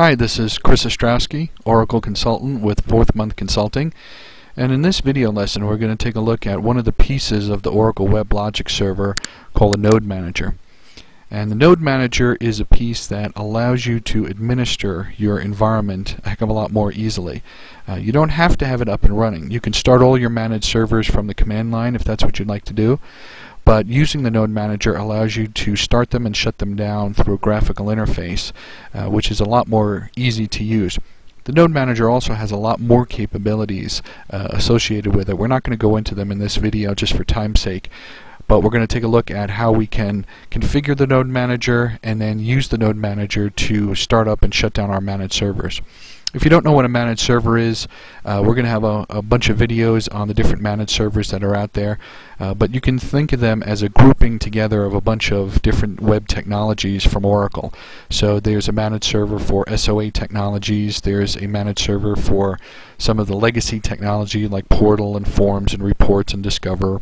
Hi, this is Chris Ostrowski, Oracle Consultant with Fourth Month Consulting. And in this video lesson, we're going to take a look at one of the pieces of the Oracle WebLogic server called a Node Manager. And the Node Manager is a piece that allows you to administer your environment a heck of a lot more easily. Uh, you don't have to have it up and running. You can start all your managed servers from the command line if that's what you'd like to do but using the Node Manager allows you to start them and shut them down through a graphical interface, uh, which is a lot more easy to use. The Node Manager also has a lot more capabilities uh, associated with it. We're not going to go into them in this video just for time's sake, but we're going to take a look at how we can configure the Node Manager and then use the Node Manager to start up and shut down our managed servers. If you don't know what a managed server is, uh, we're going to have a, a, bunch of videos on the different managed servers that are out there, uh, but you can think of them as a grouping together of a bunch of different web technologies from Oracle. So there's a managed server for SOA technologies, there's a managed server for some of the legacy technology like Portal and Forms and Reports and Discoverer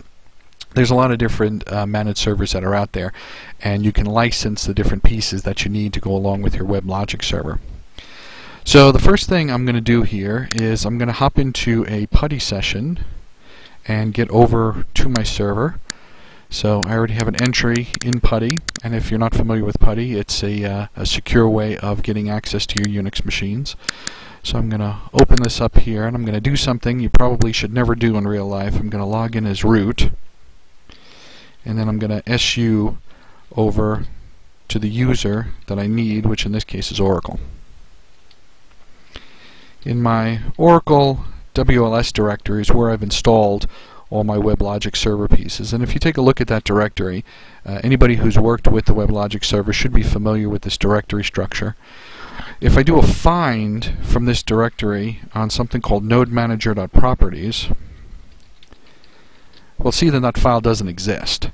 there's a lot of different uh, managed servers that are out there and you can license the different pieces that you need to go along with your WebLogic server. So the first thing I'm going to do here is I'm going to hop into a PuTTY session and get over to my server. So I already have an entry in PuTTY, and if you're not familiar with PuTTY, it's a, uh, a secure way of getting access to your Unix machines. So I'm going to open this up here, and I'm going to do something you probably should never do in real life. I'm going to log in as root, and then I'm going to SU over to the user that I need, which in this case is Oracle in my Oracle WLS directory is where I've installed all my WebLogic server pieces. And if you take a look at that directory, uh, anybody who's worked with the WebLogic server should be familiar with this directory structure. If I do a find from this directory on something called nodemanager.properties, we'll see that that file doesn't exist.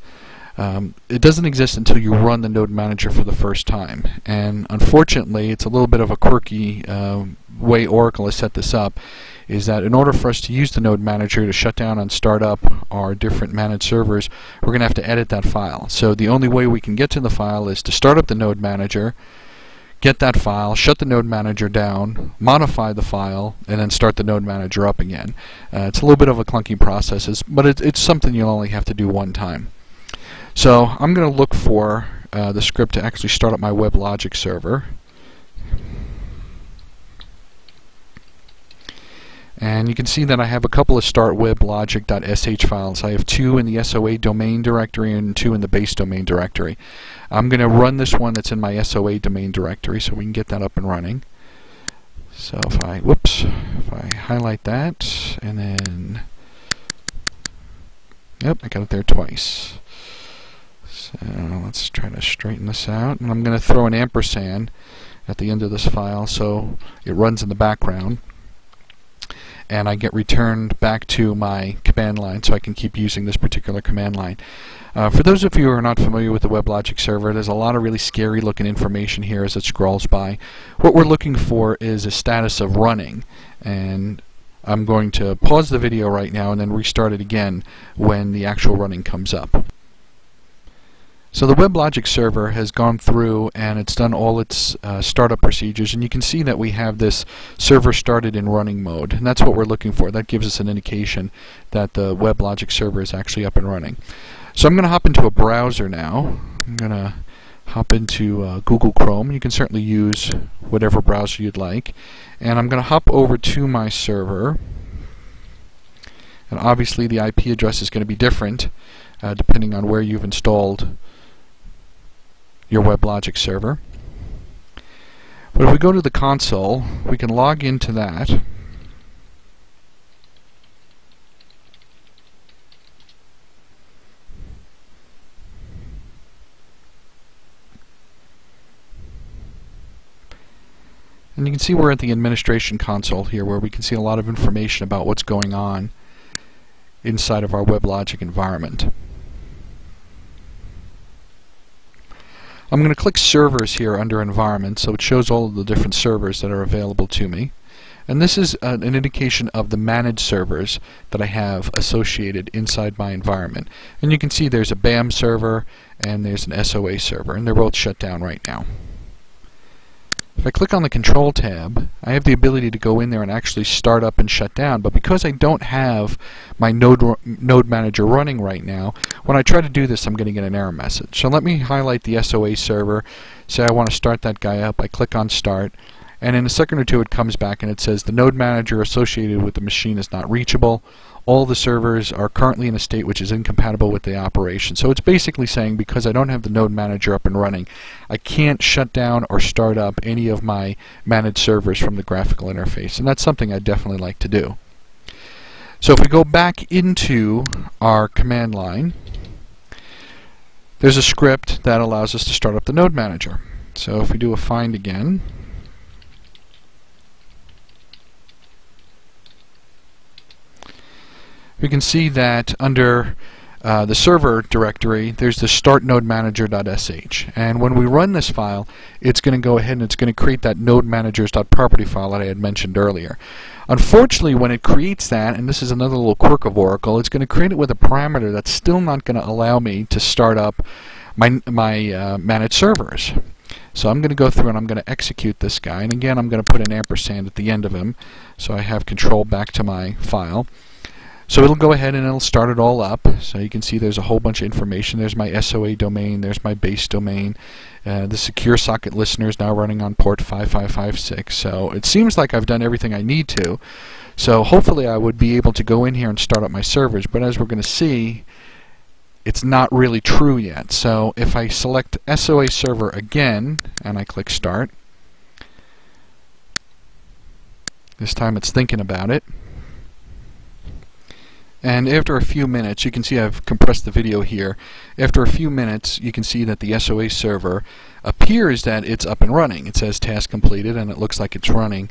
Um, it doesn't exist until you run the node manager for the first time and unfortunately it's a little bit of a quirky uh, way Oracle has set this up is that in order for us to use the node manager to shut down and start up our different managed servers, we're going to have to edit that file. So the only way we can get to the file is to start up the node manager, get that file, shut the node manager down, modify the file, and then start the node manager up again. Uh, it's a little bit of a clunky process, but it, it's something you'll only have to do one time. So I'm going to look for uh, the script to actually start up my WebLogic server. And you can see that I have a couple of startweblogic.sh files. I have two in the SOA domain directory and two in the base domain directory. I'm going to run this one that's in my SOA domain directory so we can get that up and running. So if I, whoops, if I highlight that and then, yep, I got it there twice. So let's try to straighten this out. And I'm going to throw an ampersand at the end of this file so it runs in the background and I get returned back to my command line so I can keep using this particular command line. Uh, for those of you who are not familiar with the WebLogic server, there's a lot of really scary looking information here as it scrolls by. What we're looking for is a status of running and I'm going to pause the video right now and then restart it again when the actual running comes up. So the WebLogic server has gone through and it's done all its uh, startup procedures and you can see that we have this server started in running mode and that's what we're looking for. That gives us an indication that the WebLogic server is actually up and running. So I'm going to hop into a browser now. I'm going to hop into uh, Google Chrome. You can certainly use whatever browser you'd like. And I'm going to hop over to my server. And obviously the IP address is going to be different uh, depending on where you've installed your WebLogic server. But if we go to the console, we can log into that. And you can see we're at the administration console here where we can see a lot of information about what's going on inside of our WebLogic environment. I'm going to click servers here under environment so it shows all the different servers that are available to me. And this is uh, an indication of the managed servers that I have associated inside my environment. And you can see there's a BAM server and there's an SOA server and they're both shut down right now. If I click on the Control tab, I have the ability to go in there and actually start up and shut down. But because I don't have my node, node manager running right now, when I try to do this, I'm going to get an error message. So let me highlight the SOA server. Say I want to start that guy up. I click on Start. And in a second or two, it comes back and it says the node manager associated with the machine is not reachable all the servers are currently in a state which is incompatible with the operation. So it's basically saying because I don't have the node manager up and running, I can't shut down or start up any of my managed servers from the graphical interface. And that's something I definitely like to do. So if we go back into our command line, there's a script that allows us to start up the node manager. So if we do a find again, we can see that under uh, the server directory, there's the start node manager.sh. And when we run this file, it's going to go ahead and it's going to create that node managers.property file that I had mentioned earlier. Unfortunately, when it creates that, and this is another little quirk of Oracle, it's going to create it with a parameter that's still not going to allow me to start up my, my uh, managed servers. So I'm going to go through and I'm going to execute this guy. And again, I'm going to put an ampersand at the end of him so I have control back to my file. So it'll go ahead and it'll start it all up. So you can see there's a whole bunch of information. There's my SOA domain, there's my base domain. Uh, the secure socket listener is now running on port 5556. So it seems like I've done everything I need to. So hopefully I would be able to go in here and start up my servers. But as we're going to see, it's not really true yet. So if I select SOA server again and I click start, this time it's thinking about it. And after a few minutes, you can see I've compressed the video here. After a few minutes, you can see that the SOA server appears that it's up and running. It says task completed and it looks like it's running.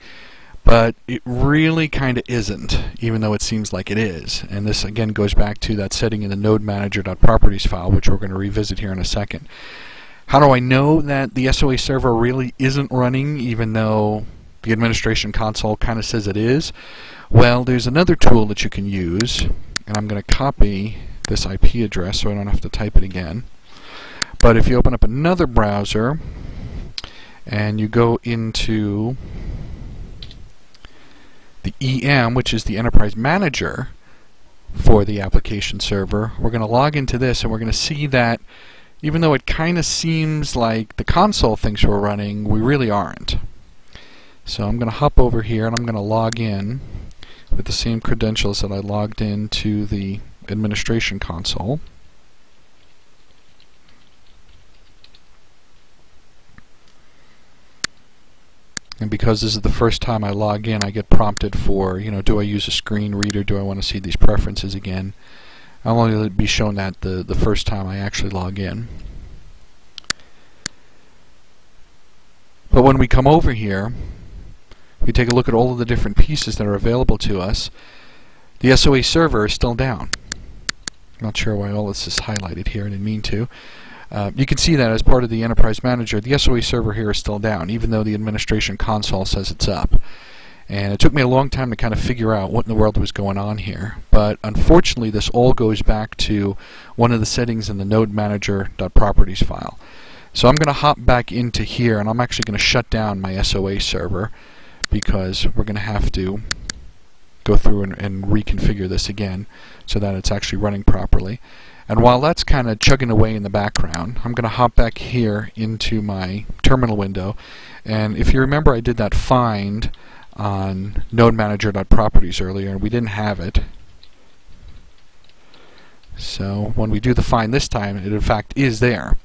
But it really kind of isn't, even though it seems like it is. And this again goes back to that setting in the node manager.properties file, which we're going to revisit here in a second. How do I know that the SOA server really isn't running, even though the administration console kind of says it is? Well, there's another tool that you can use, and I'm going to copy this IP address so I don't have to type it again. But if you open up another browser and you go into the EM, which is the Enterprise Manager for the application server, we're going to log into this and we're going to see that even though it kind of seems like the console thinks we're running, we really aren't. So I'm going to hop over here and I'm going to log in with the same credentials that I logged into the administration console. And because this is the first time I log in, I get prompted for, you know, do I use a screen reader? Do I want to see these preferences again? I'll only be shown that the, the first time I actually log in. But when we come over here, we take a look at all of the different pieces that are available to us, the SOA server is still down. I'm not sure why all this is highlighted here, I didn't mean to. Uh, you can see that as part of the Enterprise Manager, the SOA server here is still down, even though the administration console says it's up. And it took me a long time to kind of figure out what in the world was going on here. But unfortunately, this all goes back to one of the settings in the node manager.properties file. So I'm going to hop back into here, and I'm actually going to shut down my SOA server because we're going to have to go through and, and, reconfigure this again so that it's actually running properly. And while that's kind of chugging away in the background, I'm going to hop back here into my terminal window. And if you remember, I did that find on node manager.properties earlier, and we didn't have it. So when we do the find this time, it in fact is there.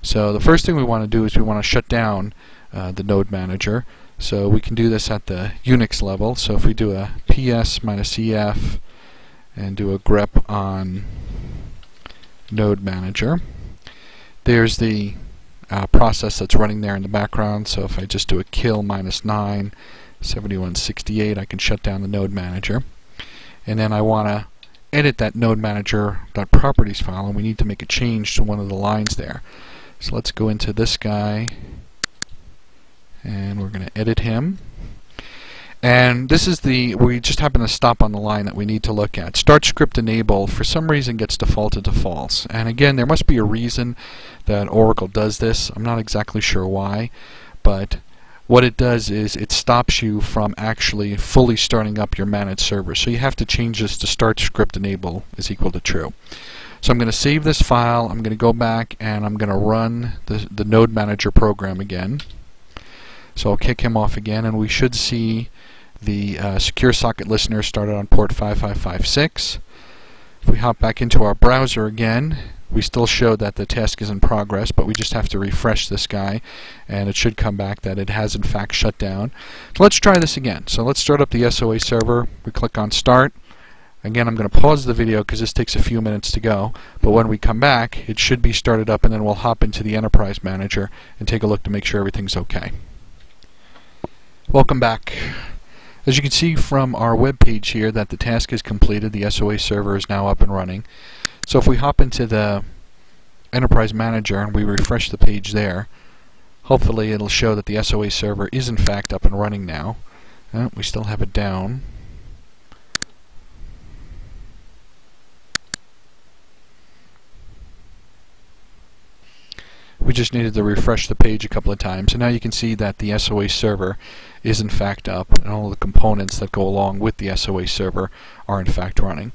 So the first thing we want to do is we want to shut down uh, the node manager. So we can do this at the Unix level. So if we do a ps minus ef and do a grep on node manager, there's the uh, process that's running there in the background. So if I just do a kill minus 9, 7168, I can shut down the node manager. And then I want to edit that node manager.properties file, and we need to make a change to one of the lines there. So let's go into this guy and we're going to edit him. And this is the, we just happen to stop on the line that we need to look at. Start script enable, for some reason, gets defaulted to false. And again, there must be a reason that Oracle does this. I'm not exactly sure why, but what it does is it stops you from actually fully starting up your managed server. So you have to change this to start script enable is equal to true. So I'm going to save this file, I'm going to go back and I'm going to run the, the node manager program again. So I'll kick him off again and we should see the uh, secure socket listener started on port 5556. If we hop back into our browser again, we still show that the task is in progress, but we just have to refresh this guy, and it should come back that it has in fact shut down. So let's try this again. So let's start up the SOA server. We click on Start. Again, I'm going to pause the video because this takes a few minutes to go, but when we come back, it should be started up, and then we'll hop into the Enterprise Manager and take a look to make sure everything's okay. Welcome back. As you can see from our web page here that the task is completed, the SOA server is now up and running. So if we hop into the Enterprise Manager and we refresh the page there, hopefully it'll show that the SOA server is in fact up and running now. Uh, we still have it down. We just needed to refresh the page a couple of times. And now you can see that the SOA server is in fact up and all the components that go along with the SOA server are in fact running.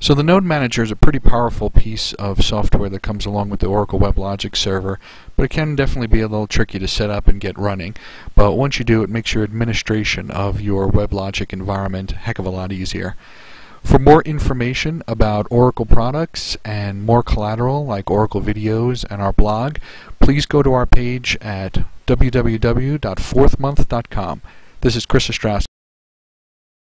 So the Node Manager is a pretty powerful piece of software that comes along with the Oracle WebLogic server, but it can definitely be a little tricky to set up and get running. But once you do, it makes your administration of your WebLogic environment a heck of a lot easier. For more information about Oracle products and more collateral like Oracle videos and our blog, please go to our page at www.fourthmonth.com. This is Chris Ostrowski.